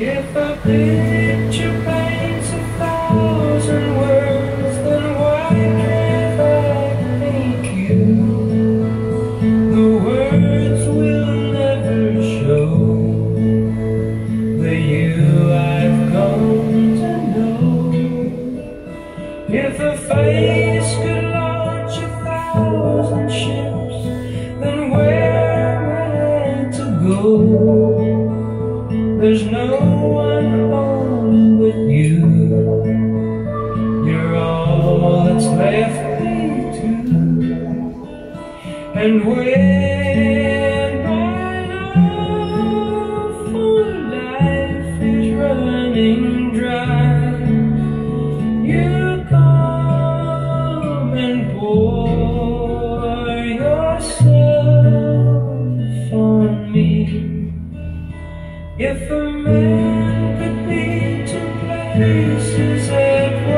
If a picture paints a thousand If a face could launch a thousand ships, then where am I to go? There's no one home but you. You're all that's left me too. And when If a man could be two places at one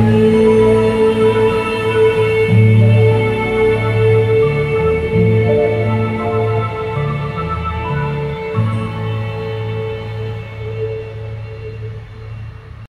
Música